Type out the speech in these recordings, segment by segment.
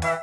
Yeah.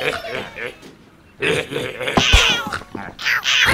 Ha ha ha!